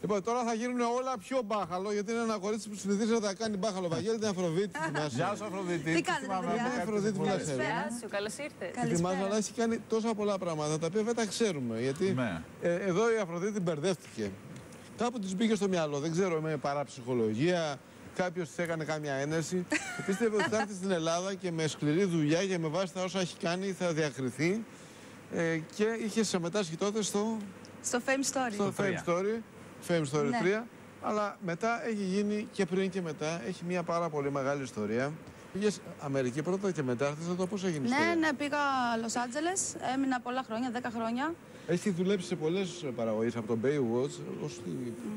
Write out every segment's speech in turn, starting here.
Λοιπόν, τώρα θα γίνουν όλα πιο μπάχαλο γιατί είναι ένα κορίτσι που συνηθίζει να κάνει μπάχαλο. Βαγγέλη την Αφροδίτη. Γεια σου, Αφροδίτη. Τι κάνετε, θυμάμαι παιδιά; από κάτι Αφροδίτη που που λες. λες, ε. Γεια σου, καλώς ήρθες. Τη θυμάσαι, αλλά έχει κάνει τόσα πολλά πράγματα τα οποία δεν τα ξέρουμε. Γιατί Ναι. ε, εδώ η Αφροδίτη μπερδεύτηκε. Κάπου της μπήκε στο μυαλό, δεν ξέρω, με παραψυχολογία, κάποιος της έκανε κάμια ένεση. Πίστευε ότι θα έρθει στην Ελλάδα και με σκληρή δουλειά και με βάση τα όσα έχει κάνει θα διακριθεί. Ε, και είχε συμμετάσχει τότε στο, Στο Fame Story. στο τρία. Fame Story, Fame Story Ναι. 3. Αλλά μετά έχει γίνει και πριν και μετά έχει μια πάρα πολύ μεγάλη ιστορία. Πήγες Αμερική πρώτα και μετά ήρθες εδώ πώς έγινε η Ναι, ιστορία; ναι, πήγα Los Angeles, έμεινα πολλά χρόνια, 10 χρόνια. Έχεις δουλέψει σε πολλές παραγωγές από το Baywatch. Ως τι...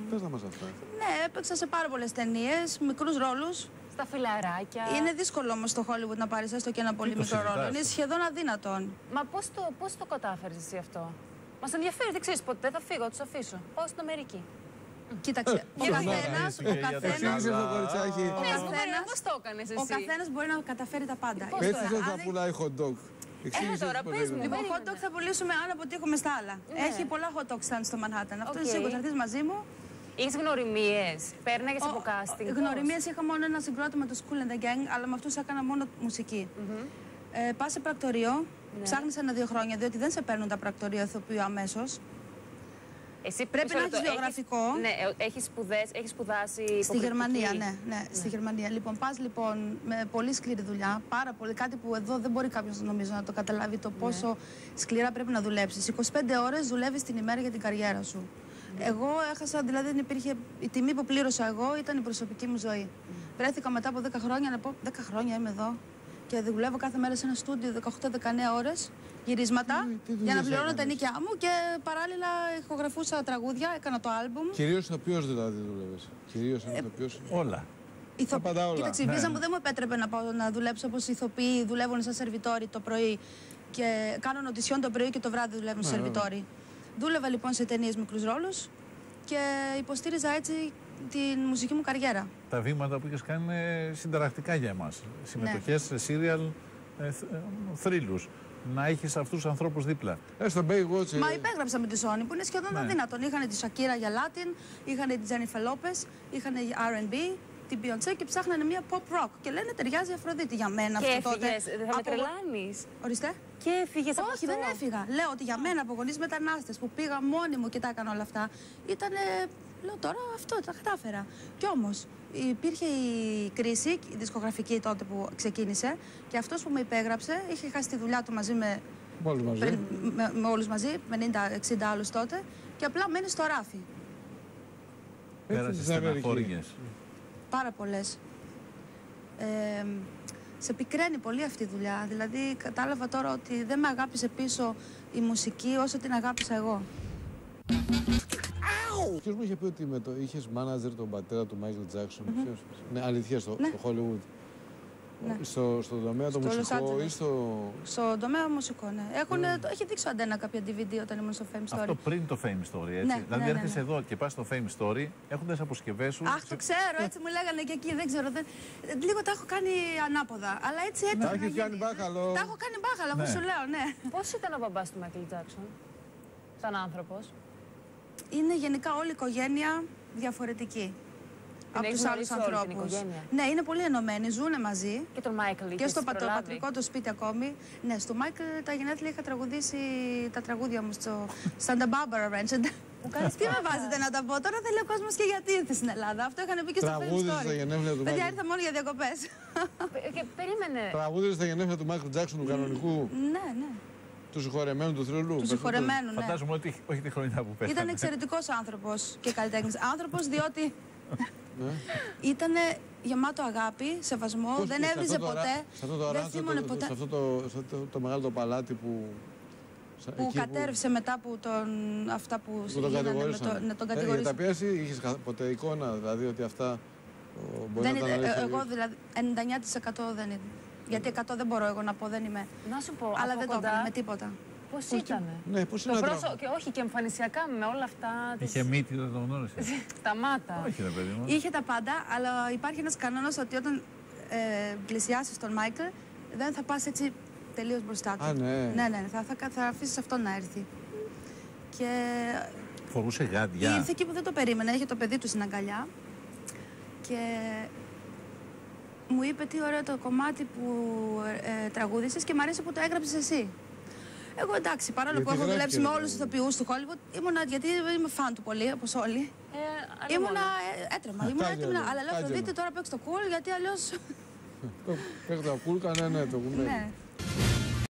Πες να μας αυτά. Ναι, έπαιξα σε πάρα πολλές ταινίες, μικρούς ρόλους. Στα φιλαράκια. Είναι δύσκολο όμως στο Hollywood να πάρεις έστω και ένα πολύ το μικρό ρόλο. συζητάς; Είναι σχεδόν αδύνατον. Μα πώς το, πώς το κατάφερες εσύ αυτό; Μα ενδιαφέρει, δεν ξέρει ποτέ. Θα φύγω, θα του αφήσω. Πάω στην Αμερική. Κοίταξε, ο Σωστά, καθένα. έτσι, Ο και για το καθένα. Εξήγησε το κοριτσάκι. Ο Ναι, καθένας- πώ το έκανε εσύ. Ο καθένα μπορεί να καταφέρει τα πάντα. Πώς Έτσι Αν δεν θα δεν- πουλάει hot dog. Εξήγησες τώρα πώς πες έγινε. μου. Λοιπόν, Περίμενε. hot dog θα πουλήσουμε αν αποτύχουμε στα άλλα. Ναι. Έχει πολλά hot dog stand στο Manhattan. Αυτό Οκ. είναι σίγουρο. Θα έρθει μαζί μου. Είχε γνωριμίε. Πέρναγε από casting. πώς? Γνωριμίε είχα μόνο ένα συγκρότημα του Kool and the Gang, αλλά με αυτού έκανα μόνο μουσική. Ε, Πα σε πρακτορείο, Ναι. ψάχνεις ένα-δύο χρόνια, διότι δεν σε παίρνουν τα πρακτορείο ηθοποιού αμέσως. Εσύ Πρέπει μισό να λεπτό, έχεις βιογραφικό. Ναι, έχεις σπουδές, έχεις σπουδάσει. Στη υποκριτική. Γερμανία, ναι, ναι, στη Γερμανία. Λοιπόν, πας λοιπόν με πολύ σκληρή δουλειά, πάρα πολύ, κάτι που εδώ δεν μπορεί κάποιος νομίζω να το καταλάβει το πόσο σκληρά πρέπει να δουλέψεις. 25 ώρες δουλεύεις την ημέρα για την καριέρα σου. Εγώ έχασα, δηλαδή δεν υπήρχε. Η τιμή που πλήρωσα εγώ ήταν η προσωπική μου ζωή. Βρέθηκα μετά από 10 χρόνια να πω: 10 χρόνια είμαι εδώ και δουλεύω κάθε μέρα σε ένα στούντιο 18-19 ώρες γυρίσματα Τι- τι για δουλειές να πληρώνω τα έκανες; νίκια μου και παράλληλα ηχογραφούσα τραγούδια, έκανα το άλμπουμ. Κυρίως ηθοποιός δηλαδή δούλευε. Κυρίως ηθοποιός. Όλα. Ηθο... Τα πάντα όλα. Κοίταξε, η Ναι. βίζα μου δεν μου επέτρεπε να πάω να δουλέψω όπως ηθοποιοί δουλεύουν σαν σερβιτόροι το πρωί και κάνουν οντισιόν το πρωί και το βράδυ δουλεύουν σαν Ναι, σερβιτόροι. Δούλευα λοιπόν σε ταινίες μικρούς ρόλους και υποστήριζα έτσι την μουσική μου καριέρα. Τα βήματα που είχες κάνει είναι συνταρακτικά για εμάς. Συμμετοχές σε σύριαλ ε, θ- ε, θρύλους. Να έχεις αυτούς του ανθρώπους δίπλα. Ε, στο Baywatch. ε, Μα υπέγραψα με τη Sony που είναι σχεδόν Ναι. αδύνατον. Είχαν τη Shakira για Latin, είχαν τη Jennifer Lopez, είχαν R&B, την Beyoncé και ψάχνανε μια pop rock. Και λένε ταιριάζει η Αφροδίτη για μένα Και αυτό τότε. έφυγες. Δεν θα με Από- τρελάνεις. Ορίστε. Και έφυγες από Όχι, αυτό. δεν έφυγα. Λέω ότι για μένα από γονείς μετανάστες που πήγα μόνη μου και τα έκανα όλα αυτά, ήταν. Λέω τώρα αυτό, τα κατάφερα. Κι όμως υπήρχε η κρίση, η δισκογραφική τότε που ξεκίνησε, και αυτός που με υπέγραψε είχε χάσει τη δουλειά του μαζί με, Μόλις μαζί. πριν- με, με όλους μαζί, 50-60 άλλους τότε, και απλά μένει στο ράφι. Πέρασε στην Αμερική. στεναχώριες. Πάρα πολλές. Ε, σε πικραίνει πολύ αυτή η δουλειά. Δηλαδή, κατάλαβα τώρα ότι δεν με αγάπησε πίσω η μουσική όσο την αγάπησα εγώ. Ποιο μου είχε πει ότι με το είχες μάνατζερ τον πατέρα του Μάικλ Τζάξον. Ποιος; Ναι, αλήθεια στο, Ναι. στο Hollywood. Ναι. Στο, στο τομέα το Στο Los μουσικό Angeles. ή στο. Στον τομέα μουσικό, ναι. Έχουν, το έχει δείξει ο Αντένα κάποια DVD όταν ήμουν στο Fame Story. Αυτό πριν το Fame Story, έτσι. Ναι, δηλαδή ναι, ναι, έρχεσαι ναι. εδώ και πας στο Fame Story έχοντας αποσκευές σου. Αχ, το ξέρω, έτσι μου λέγανε και εκεί, δεν ξέρω. Δεν... Λίγο τα έχω κάνει ανάποδα. Αλλά έτσι έτυχε. Τα να έχεις γίνει. κάνει μπάχαλο. Τα έχω κάνει μπάχαλο, αφού Ναι. σου λέω, ναι. Πώς ήταν ο μπαμπάς του Μάικλ Τζάξον, σαν άνθρωπος; Είναι γενικά όλη η οικογένεια διαφορετική. από έχεις τους άλλους γνωρίσει όλη την ανθρώπους. οικογένεια; Ναι, είναι πολύ ενωμένοι, ζουν μαζί. Και τον Μάικλ Και είχες στο πατρο- προλάβει. πατρικό του σπίτι ακόμη. Ναι, στο Μάικλ τα γενέθλια είχα τραγουδήσει τα τραγούδια μου στο Santa Barbara Ranch. Μου κάνεις τι με βάζετε να τα πω; Τώρα θέλει ο κόσμος και γιατί ήρθε στην Ελλάδα. Αυτό είχαν πει και στο Fame Τραγούδησε Story. στα γενέθλια του Παιδιά, Μάικλ. ήρθα μόνο για διακοπές. Πε- Και περίμενε. Τραγούδιζε στα γενέθλια του Μάικλ Τζάξον του κανονικού, ναι, ναι. Τους συγχωρεμένου του θρύλου. Τους συγχωρεμένου, ναι. Φαντάζομαι ότι όχι τη χρονιά που πέθανε. Ήταν εξαιρετικός άνθρωπος και καλλιτέχνης. Άνθρωπος διότι Ναι. ήταν γεμάτο αγάπη, σεβασμό, Πώς- δεν σε έβριζε αυτό το ρα- ποτέ. Σε αυτό το δεν ράντσο, θύμωνε το- ποτέ. σε αυτό το, σε αυτό το μεγάλο το παλάτι που. σα- Που εκεί κατέρευσε μετά που τον, αυτά που, που τον γίνανε με κατηγορήσαν. το, να τον Ε, για τα κατηγορήσαν. πίεση είχες ποτέ εικόνα, δηλαδή ότι αυτά. ο, Μπορεί Δεν να είναι, ήταν ε, αλήθεια. εγώ δηλαδή 99% δεν είναι. Γιατί 100 δεν μπορώ εγώ να πω, δεν είμαι. Να σου πω, Αλλά από δεν το κοντά, έκανα με τίποτα. Πώς ήταν. Ναι, πώς Το είναι να πρόσωπο, τραγουδά. και όχι και εμφανισιακά με όλα αυτά. τις- Είχε μύτη, δεν τον γνώρισε. Τα μάτα. όχι, ρε παιδί μου. Είχε τα πάντα, αλλά υπάρχει ένας κανόνας ότι όταν ε, πλησιάσεις τον Μάικλ, δεν θα πας έτσι τελείως μπροστά του. Α, ναι. Ναι, ναι, θα, θα, θα αφήσεις αυτό να έρθει. Και Φορούσε γάντια. Ήρθε εκεί που δεν το περίμενε, είχε το παιδί του στην αγκαλιά και μου είπε τι ωραίο το κομμάτι που ε, τραγούδησες και μου αρέσει που το έγραψες εσύ. Εγώ εντάξει, παρόλο Γιατί που έχω γράφει δουλέψει και με το όλους τους παιδί. ηθοποιούς του Hollywood, ήμουνα, γιατί είμαι φαν του πολύ, όπως όλοι. Ε, αλλά Ήμουνα μόνο. ε, έτρεμα, Α, ήμουνα τάγια έτοιμη, να- λέω, αλλά λέω τάγια Αφροδίτη λέω. τώρα παίξει το cool γιατί αλλιώς... Παίρνει τα κούλκα, ναι, ναι, το κουνέλι. ναι.